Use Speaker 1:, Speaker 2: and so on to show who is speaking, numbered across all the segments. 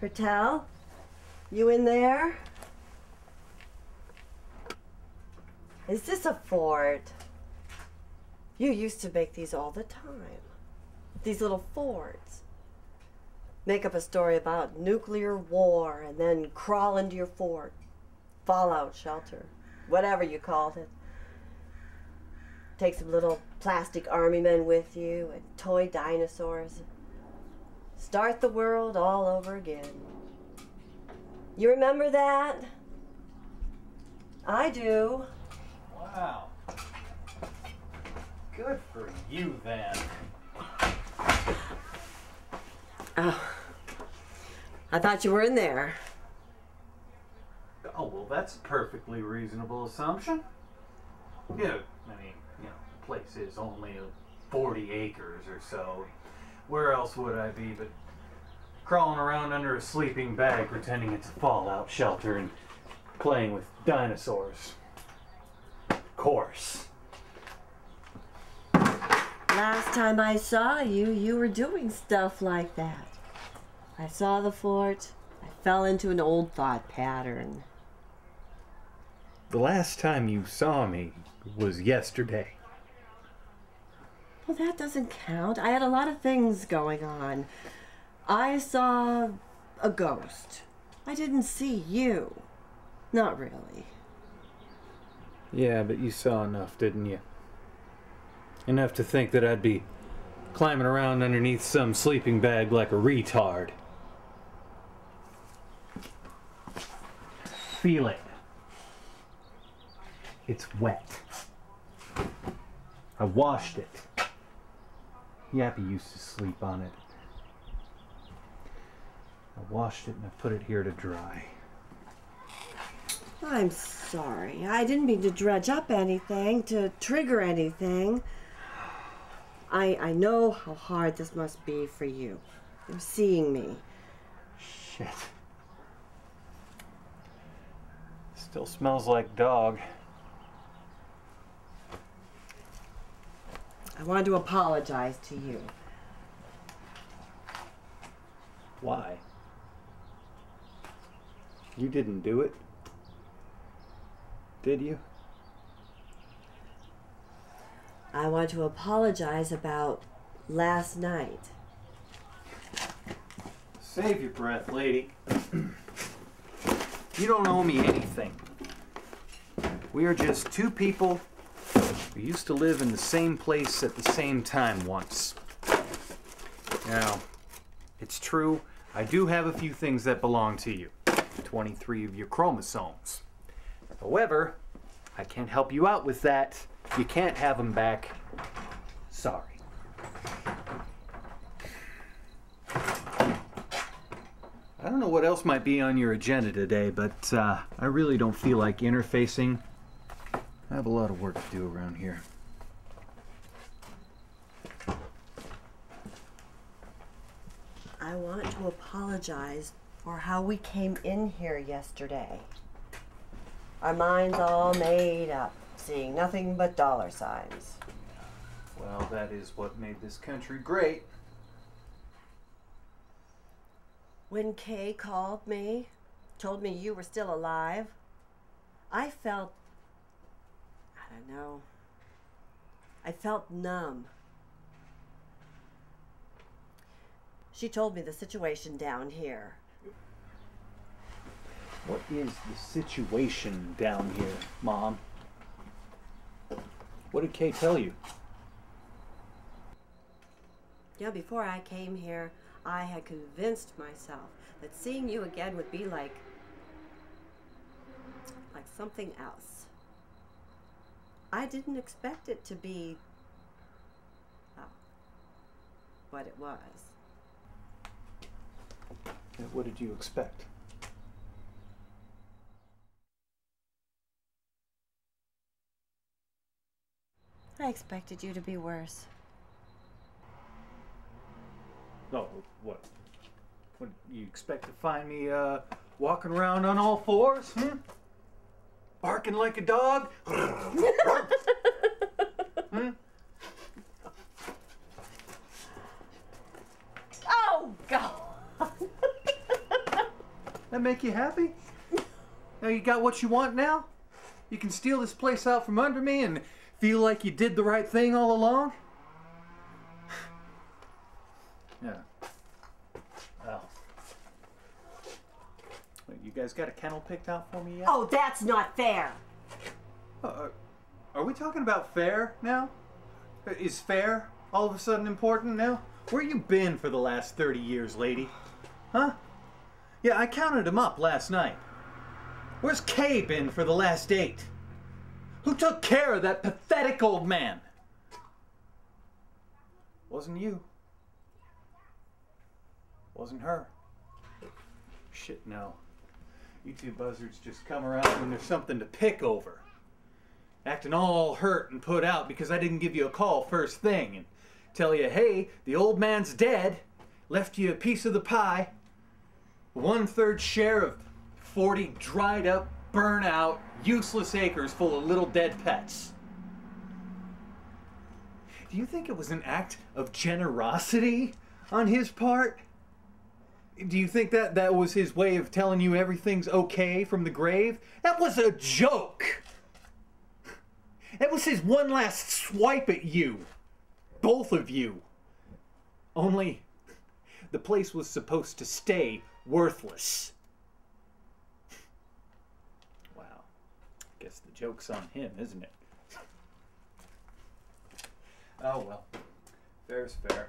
Speaker 1: Hertel, you in there? Is this a fort? You used to make these all the time. These little forts. Make up a story about nuclear war and then crawl into your fort. Fallout shelter. Whatever you called it. Take some little plastic army men with you and toy dinosaurs. Start the world all over again. You remember that? I do.
Speaker 2: Wow. Good for you then.
Speaker 1: Oh. I thought you were in there.
Speaker 2: Oh, well, that's a perfectly reasonable assumption. Yeah, I mean, you know, the place is only 40 acres or so. Where else would I be but crawling around under a sleeping bag pretending it's a fallout shelter and playing with dinosaurs? Of course.
Speaker 1: Last time I saw you, you were doing stuff like that. I saw the fort. I fell into an old thought pattern.
Speaker 2: The last time you saw me was yesterday.
Speaker 1: Well, that doesn't count. I had a lot of things going on. I saw a ghost. I didn't see you. Not really.
Speaker 2: Yeah, but you saw enough, didn't you? Enough to think that I'd be climbing around underneath some sleeping bag like a retard. Feel it. It's wet. I washed it. Yappy used to sleep on it. I washed it and I put it here to dry.
Speaker 1: I'm sorry. I didn't mean to dredge up anything, to trigger anything. I I know how hard this must be for you. You're seeing me.
Speaker 2: Shit. Still smells like dog.
Speaker 1: I wanted to apologize to you.
Speaker 2: Why? You didn't do it. Did you?
Speaker 1: I want to apologize about last night.
Speaker 2: Save your breath, lady. you don't owe me anything. We are just two people who used to live in the same place at the same time once. Now, it's true, I do have a few things that belong to you 23 of your chromosomes. However, I can't help you out with that. You can't have them back. Sorry. I don't know what else might be on your agenda today, but uh, I really don't feel like interfacing. I have a lot of work to do around here.
Speaker 1: I want to apologize for how we came in here yesterday. Our minds all made up, seeing nothing but dollar signs.
Speaker 2: Well, that is what made this country great.
Speaker 1: When Kay called me, told me you were still alive, I felt. I know. I felt numb. She told me the situation down here.
Speaker 2: What is the situation down here, Mom? What did Kay tell you?
Speaker 1: You know, before I came here, I had convinced myself that seeing you again would be like. like something else. I didn't expect it to be. well, what it was.
Speaker 2: Yeah, What did you expect?
Speaker 1: I expected you to be worse.
Speaker 2: Oh, what? What, you expect to find me uh, walking around on all fours? Hmm? Barking like a dog? hmm?
Speaker 1: Oh, God!
Speaker 2: That make you happy? Now you got what you want now? You can steal this place out from under me and feel like you did the right thing all along? yeah. Well. Wait, you guys got a kennel picked out for me yet?
Speaker 1: Oh, that's not fair.
Speaker 2: Uh, are we talking about fair now? Uh, Is fair all of a sudden important now? Where you been for the last 30 years, lady? Huh? Yeah, I counted him up last night. Where's Kay been for the last eight? Who took care of that pathetic old man? Wasn't you. Wasn't her. Shit, no. You two buzzards just come around when there's something to pick over acting all hurt and put out because I didn't give you a call first thing and tell you, hey, the old man's dead, left you a piece of the pie, one third share of 40 dried up, burn out, useless acres full of little dead pets. Do you think it was an act of generosity on his part? Do you think that that was his way of telling you everything's okay from the grave? That was a joke! That was his one last swipe at you. Both of you. Only the place was supposed to stay worthless. Wow. Guess the joke's on him, isn't it? Oh well. Fair's fair.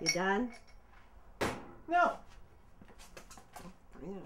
Speaker 1: You done?
Speaker 2: No.
Speaker 1: Oh,
Speaker 2: Bring